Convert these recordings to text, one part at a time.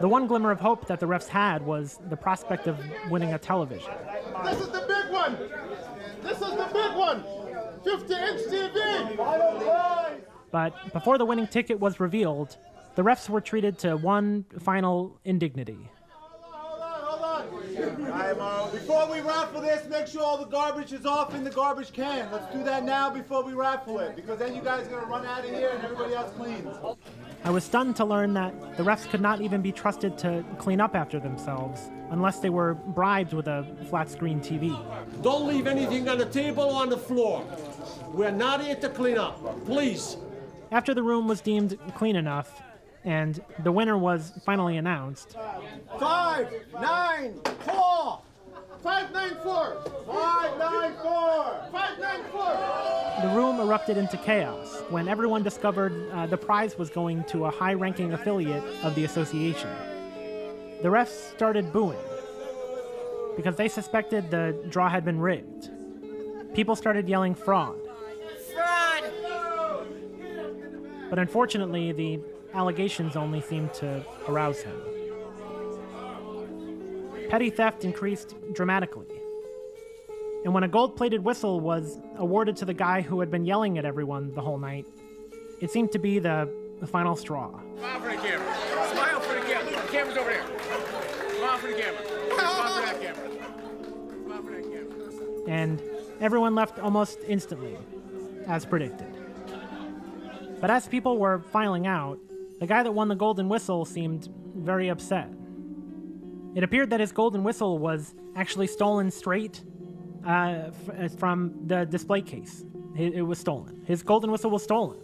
The one glimmer of hope that the refs had was the prospect of winning a television. This is the big one. This is the big one. 50 inch TV. But before the winning ticket was revealed, the refs were treated to one final indignity. Hold on, hold on. All right, Mo. Before we raffle this, make sure all the garbage is off in the garbage can. Let's do that now before we raffle it, because then you guys are gonna run out of here and everybody else cleans. I was stunned to learn that the refs could not even be trusted to clean up after themselves unless they were bribed with a flat screen TV. Don't leave anything on the table or on the floor. We're not here to clean up. Please. After the room was deemed clean enough and the winner was finally announced, Five, nine, four. Five, nine, four. Five, nine, four. Five, nine, four. The room erupted into chaos when everyone discovered uh, the prize was going to a high ranking affiliate of the association. The refs started booing because they suspected the draw had been rigged. People started yelling fraud. Fraud! But unfortunately, the allegations only seemed to arouse him. Petty theft increased dramatically. And when a gold plated whistle was awarded to the guy who had been yelling at everyone the whole night, it seemed to be the, the final straw. Smile for the camera. Smile for the camera. The camera's over there. Smile for the camera. Smile for that camera. Smile for that camera. And everyone left almost instantly, as predicted. But as people were filing out, the guy that won the golden whistle seemed very upset. It appeared that his golden whistle was actually stolen straight uh, f- from the display case. It, it was stolen. His golden whistle was stolen.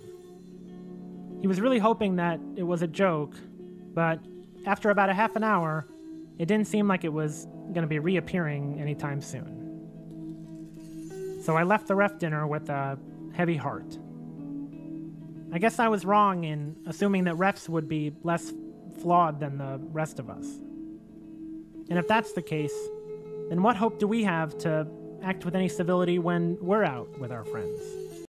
He was really hoping that it was a joke, but after about a half an hour, it didn't seem like it was going to be reappearing anytime soon. So I left the ref dinner with a heavy heart. I guess I was wrong in assuming that refs would be less flawed than the rest of us. And if that's the case, then what hope do we have to act with any civility when we're out with our friends?